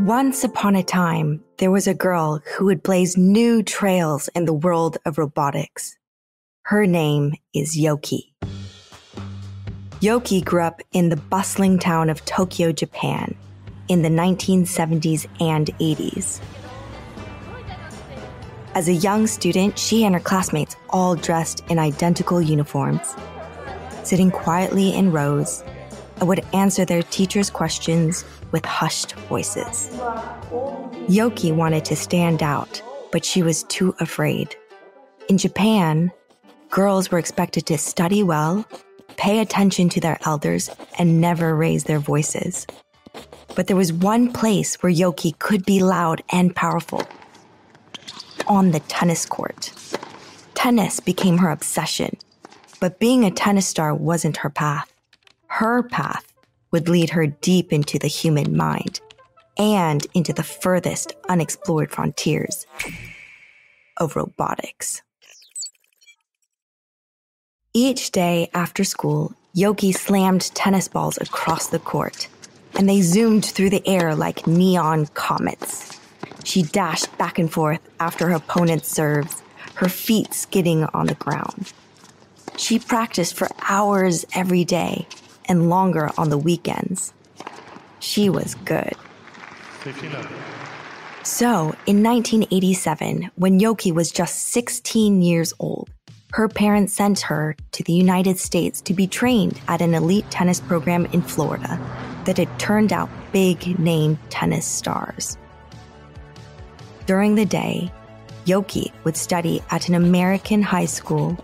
Once upon a time, there was a girl who would blaze new trails in the world of robotics. Her name is Yoky. Yoky grew up in the bustling town of Tokyo, Japan, in the 1970s and 80s. As a young student, she and her classmates all dressed in identical uniforms, sitting quietly in rows, would answer their teachers' questions with hushed voices. Yoky wanted to stand out, but she was too afraid. In Japan, girls were expected to study well, pay attention to their elders, and never raise their voices. But there was one place where Yoky could be loud and powerful on the tennis court. Tennis became her obsession, but being a tennis star wasn't her path. Her path would lead her deep into the human mind and into the furthest unexplored frontiers of robotics. Each day after school, Yoky slammed tennis balls across the court, and they zoomed through the air like neon comets. She dashed back and forth after her opponent's serves, her feet skidding on the ground. She practiced for hours every day and longer on the weekends. She was good. So, in 1987, when Yoky was just 16 years old, her parents sent her to the United States to be trained at an elite tennis program in Florida that had turned out big name tennis stars. During the day, Yoky would study at an American high school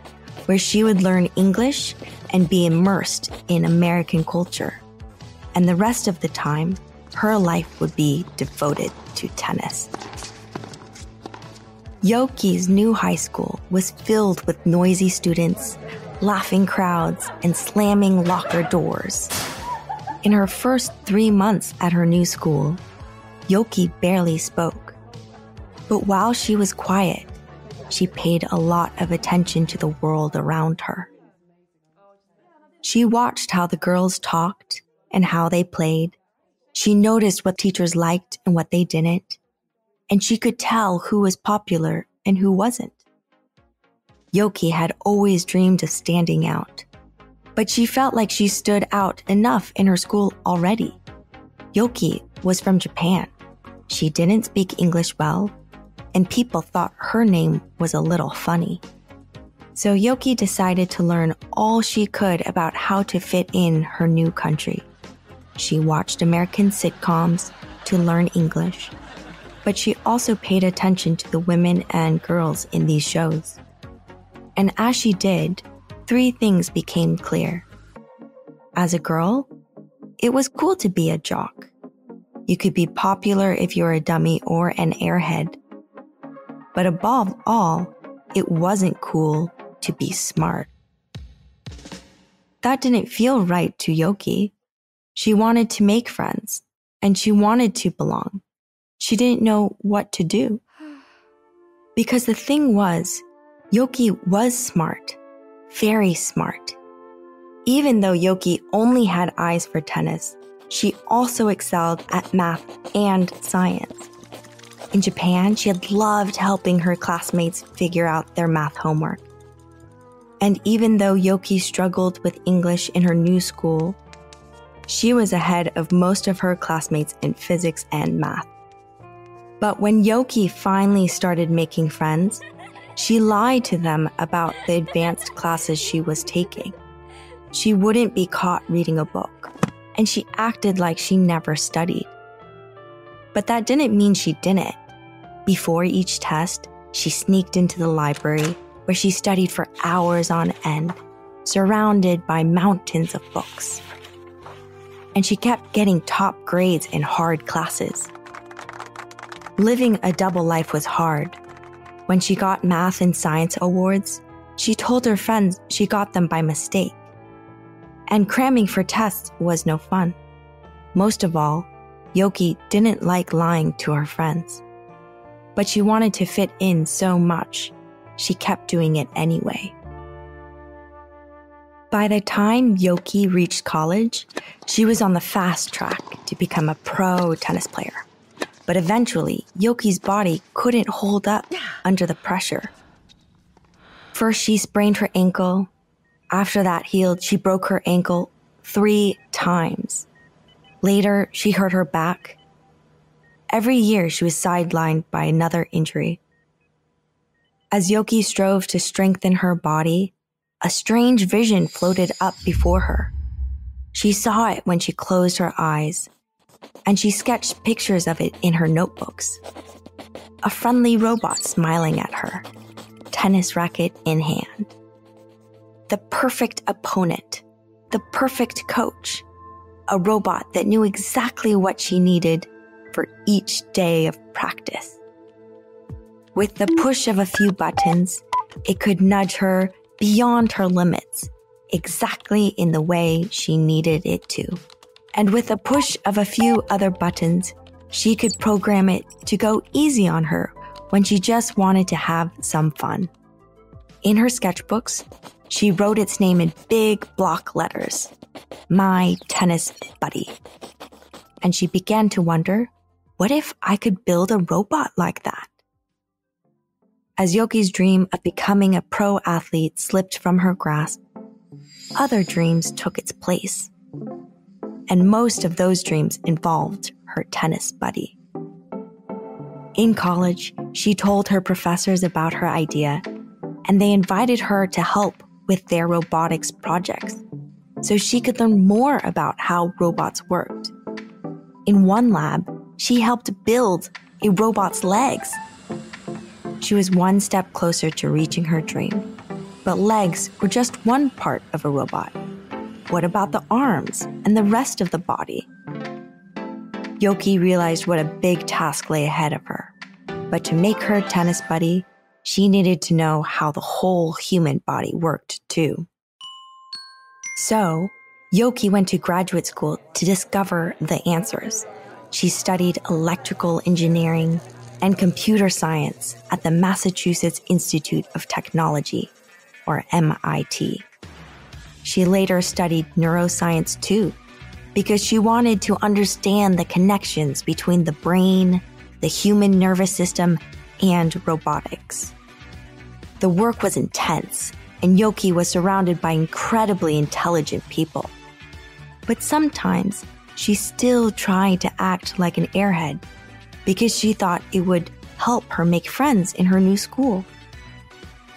where she would learn English and be immersed in American culture. And the rest of the time, her life would be devoted to tennis. Yoky's new high school was filled with noisy students, laughing crowds, and slamming locker doors. In her first three months at her new school, Yoky barely spoke. But while she was quiet, she paid a lot of attention to the world around her. She watched how the girls talked and how they played. She noticed what teachers liked and what they didn't. And she could tell who was popular and who wasn't. Yoky had always dreamed of standing out, but she felt like she stood out enough in her school already. Yoky was from Japan. She didn't speak English well, and people thought her name was a little funny. So Yoky decided to learn all she could about how to fit in her new country. She watched American sitcoms to learn English, but she also paid attention to the women and girls in these shows. And as she did, three things became clear. As a girl, it was cool to be a jock. You could be popular if you're a dummy or an airhead. But above all, it wasn't cool to be smart. That didn't feel right to Yoky. She wanted to make friends and she wanted to belong. She didn't know what to do. Because the thing was, Yoky was smart, very smart. Even though Yoky only had eyes for tennis, she also excelled at math and science. In Japan, she had loved helping her classmates figure out their math homework. And even though Yoky struggled with English in her new school, she was ahead of most of her classmates in physics and math. But when Yoky finally started making friends, she lied to them about the advanced classes she was taking. She wouldn't be caught reading a book, and she acted like she never studied. But that didn't mean she didn't. Before each test, she sneaked into the library where she studied for hours on end, surrounded by mountains of books. And she kept getting top grades in hard classes. Living a double life was hard. When she got math and science awards, she told her friends she got them by mistake. And cramming for tests was no fun. Most of all, Yoky didn't like lying to her friends. But she wanted to fit in so much she kept doing it anyway. By the time Yoky reached college, she was on the fast track to become a pro tennis player. But eventually, Yoky's body couldn't hold up under the pressure. First, she sprained her ankle. After that healed, she broke her ankle three times. Later, she hurt her back. Every year, she was sidelined by another injury. As Yoky strove to strengthen her body, a strange vision floated up before her. She saw it when she closed her eyes, and she sketched pictures of it in her notebooks. A friendly robot smiling at her, tennis racket in hand. The perfect opponent, the perfect coach, a robot that knew exactly what she needed for each day of practice. With the push of a few buttons, it could nudge her beyond her limits, exactly in the way she needed it to. And with a push of a few other buttons, she could program it to go easy on her when she just wanted to have some fun. In her sketchbooks, she wrote its name in big block letters My Tennis Buddy. And she began to wonder what if I could build a robot like that? As Yoky's dream of becoming a pro athlete slipped from her grasp, other dreams took its place. And most of those dreams involved her tennis buddy. In college, she told her professors about her idea, and they invited her to help with their robotics projects so she could learn more about how robots worked. In one lab, she helped build a robot's legs she was one step closer to reaching her dream. But legs were just one part of a robot. What about the arms and the rest of the body? Yoky realized what a big task lay ahead of her. But to make her tennis buddy, she needed to know how the whole human body worked too. So, Yoky went to graduate school to discover the answers. She studied electrical engineering, and computer science at the Massachusetts Institute of Technology, or MIT. She later studied neuroscience too, because she wanted to understand the connections between the brain, the human nervous system, and robotics. The work was intense, and Yoky was surrounded by incredibly intelligent people. But sometimes she still tried to act like an airhead because she thought it would help her make friends in her new school.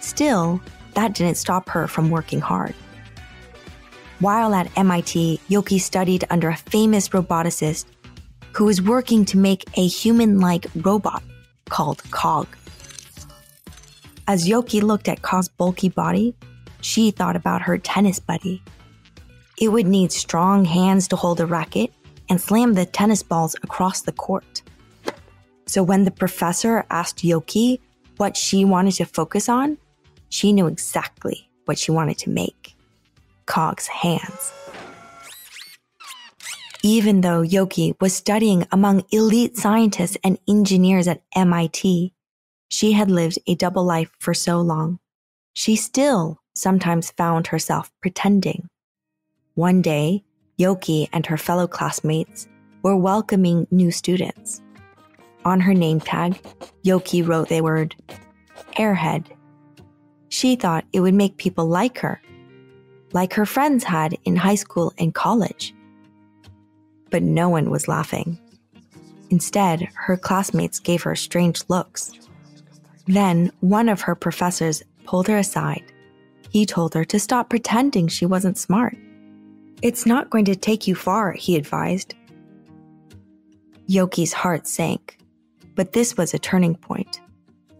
Still, that didn't stop her from working hard. While at MIT, Yoky studied under a famous roboticist who was working to make a human like robot called Cog. As Yoky looked at Cog's bulky body, she thought about her tennis buddy. It would need strong hands to hold a racket and slam the tennis balls across the court. So when the professor asked Yoky what she wanted to focus on, she knew exactly what she wanted to make Cog's hands. Even though Yoky was studying among elite scientists and engineers at MIT, she had lived a double life for so long. She still sometimes found herself pretending. One day, Yoky and her fellow classmates were welcoming new students. On her name tag, Yoky wrote the word airhead. She thought it would make people like her, like her friends had in high school and college. But no one was laughing. Instead, her classmates gave her strange looks. Then one of her professors pulled her aside. He told her to stop pretending she wasn't smart. It's not going to take you far, he advised. Yoky's heart sank. But this was a turning point.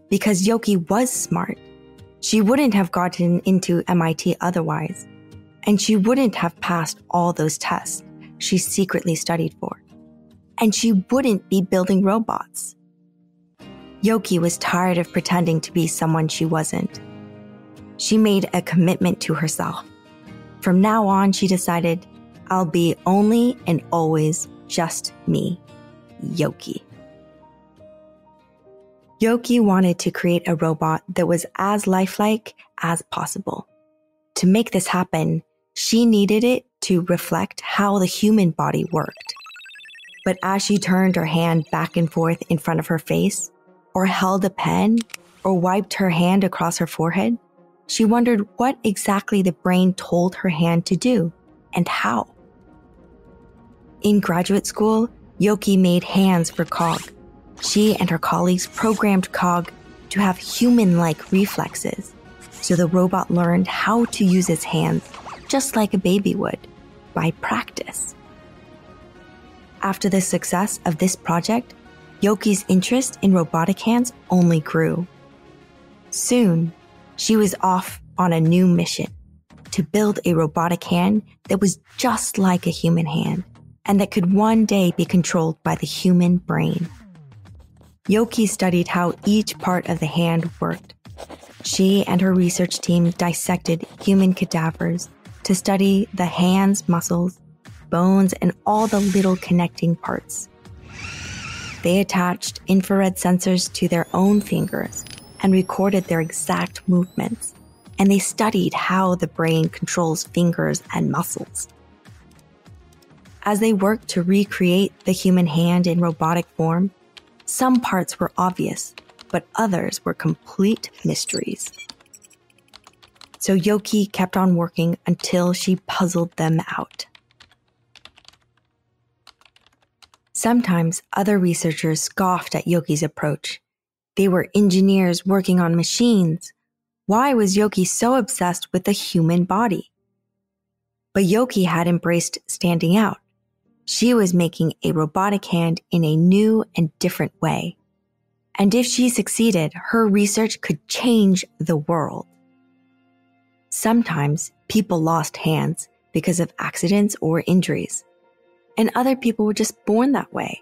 Because Yoky was smart. She wouldn't have gotten into MIT otherwise. And she wouldn't have passed all those tests she secretly studied for. And she wouldn't be building robots. Yoky was tired of pretending to be someone she wasn't. She made a commitment to herself. From now on, she decided, I'll be only and always just me, Yoky. Yoky wanted to create a robot that was as lifelike as possible. To make this happen, she needed it to reflect how the human body worked. But as she turned her hand back and forth in front of her face, or held a pen, or wiped her hand across her forehead, she wondered what exactly the brain told her hand to do and how. In graduate school, Yoky made hands for Cog. She and her colleagues programmed Cog to have human like reflexes, so the robot learned how to use its hands just like a baby would by practice. After the success of this project, Yoky's interest in robotic hands only grew. Soon, she was off on a new mission to build a robotic hand that was just like a human hand and that could one day be controlled by the human brain. Yoky studied how each part of the hand worked. She and her research team dissected human cadavers to study the hand's muscles, bones, and all the little connecting parts. They attached infrared sensors to their own fingers and recorded their exact movements, and they studied how the brain controls fingers and muscles. As they worked to recreate the human hand in robotic form, some parts were obvious, but others were complete mysteries. So Yoky kept on working until she puzzled them out. Sometimes other researchers scoffed at Yoky's approach. They were engineers working on machines. Why was Yoky so obsessed with the human body? But Yoky had embraced standing out. She was making a robotic hand in a new and different way. And if she succeeded, her research could change the world. Sometimes people lost hands because of accidents or injuries, and other people were just born that way.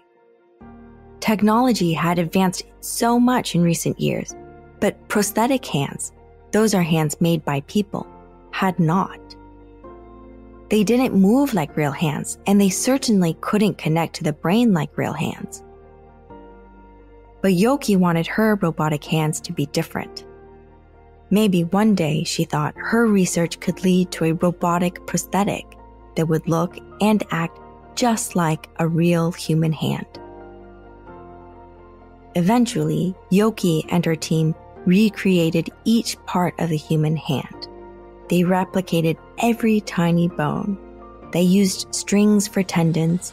Technology had advanced so much in recent years, but prosthetic hands, those are hands made by people, had not. They didn't move like real hands, and they certainly couldn't connect to the brain like real hands. But Yoky wanted her robotic hands to be different. Maybe one day, she thought, her research could lead to a robotic prosthetic that would look and act just like a real human hand. Eventually, Yoky and her team recreated each part of the human hand. They replicated every tiny bone. They used strings for tendons,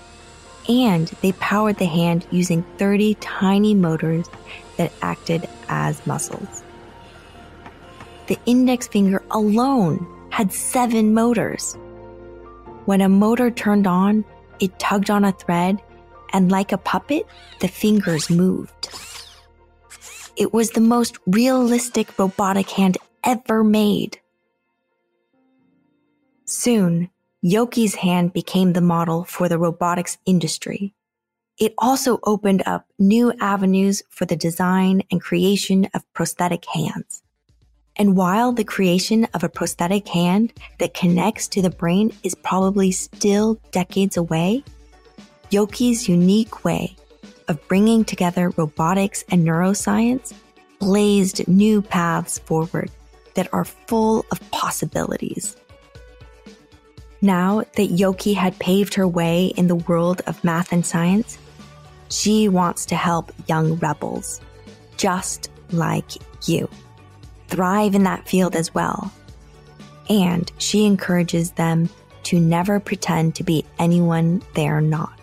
and they powered the hand using 30 tiny motors that acted as muscles the index finger alone had seven motors. When a motor turned on, it tugged on a thread, and like a puppet, the fingers moved. It was the most realistic robotic hand ever made. Soon, Yoky's hand became the model for the robotics industry. It also opened up new avenues for the design and creation of prosthetic hands. And while the creation of a prosthetic hand that connects to the brain is probably still decades away, Yoky's unique way of bringing together robotics and neuroscience blazed new paths forward that are full of possibilities. Now that Yoky had paved her way in the world of math and science, she wants to help young rebels, just like you thrive in that field as well. And she encourages them to never pretend to be anyone they're not.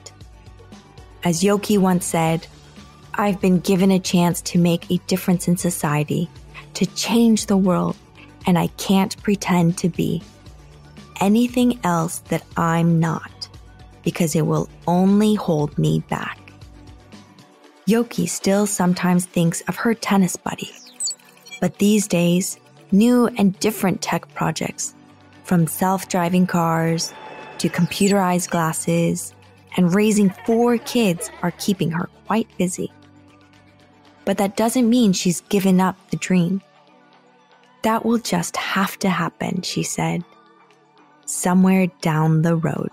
As Yoky once said, I've been given a chance to make a difference in society, to change the world, and I can't pretend to be anything else that I'm not, because it will only hold me back. Yoky still sometimes thinks of her tennis buddy but these days, new and different tech projects, from self driving cars to computerized glasses and raising four kids, are keeping her quite busy. But that doesn't mean she's given up the dream. That will just have to happen, she said, somewhere down the road.